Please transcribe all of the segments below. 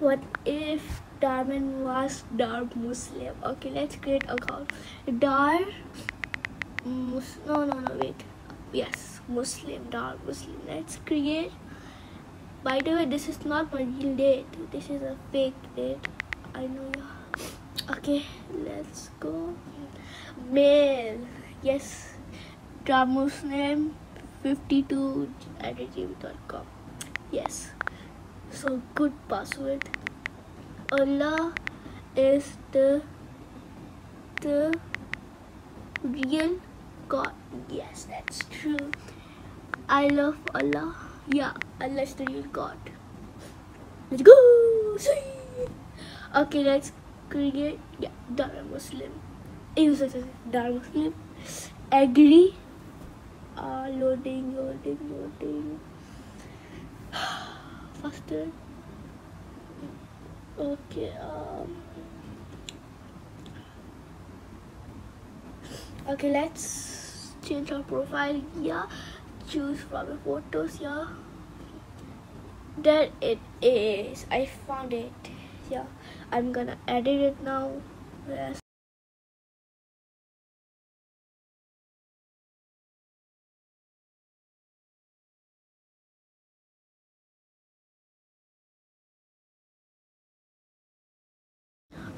what if Dhar Mann was Dhar Muslim? Okay, let's create a account. Dhar Mus no no no wait. Yes, Muslim, Dhar Muslim. Let's create by the way this is not my real date. This is a fake date. I know. Okay, let's go. Mail. Yes. Dhar Muslim 52 at gmail.com. Yes. So good password. Allah is the the real God. Yes, that's true. I love Allah. Yeah, Allah is the real God. Let's go. See. Okay, let's create yeah, Dara Muslim. Dara Muslim. Agree. Uh, loading, loading, loading. Faster. Okay. Um. Okay, let's change our profile. Yeah, choose from the photos. Yeah, there it is. I found it. Yeah, I'm gonna edit it now. Yes.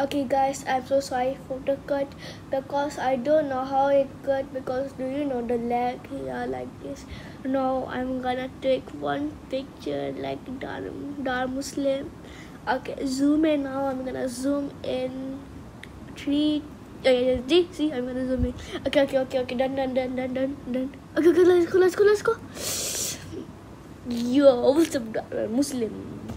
Okay guys i'm so sorry for the cut because i don't know how it cut because do you know the leg here like this no i'm gonna take one picture like dar, dar muslim okay zoom in now i'm gonna zoom in three eh, okay, see, see, I'm gonna zoom in. Okay, okay, okay, okay, done, done, done, done, done, done. Okay, okay, let's go, let's go, let's go. Yo, what's up, Muslim?